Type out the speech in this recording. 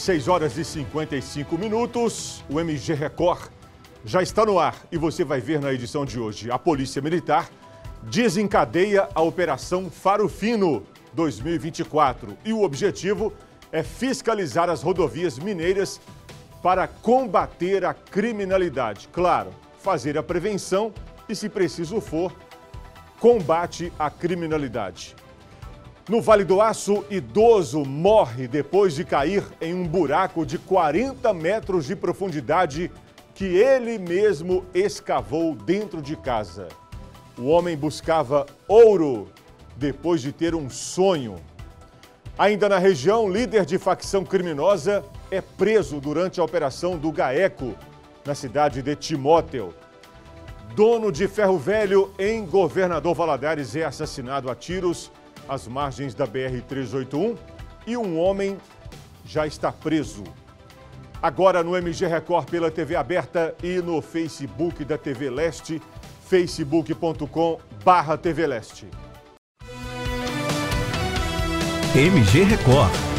6 horas e 55 minutos. O MG Record já está no ar e você vai ver na edição de hoje. A Polícia Militar desencadeia a Operação Faro Fino 2024 e o objetivo é fiscalizar as rodovias mineiras para combater a criminalidade. Claro, fazer a prevenção e, se preciso for, combate à criminalidade. No Vale do Aço, idoso morre depois de cair em um buraco de 40 metros de profundidade que ele mesmo escavou dentro de casa. O homem buscava ouro depois de ter um sonho. Ainda na região, líder de facção criminosa é preso durante a operação do GAECO, na cidade de Timóteo. Dono de ferro velho em Governador Valadares é assassinado a tiros às margens da BR-381 e um homem já está preso. Agora no MG Record pela TV aberta e no Facebook da TV Leste, facebook.com barra TV Leste. MG Record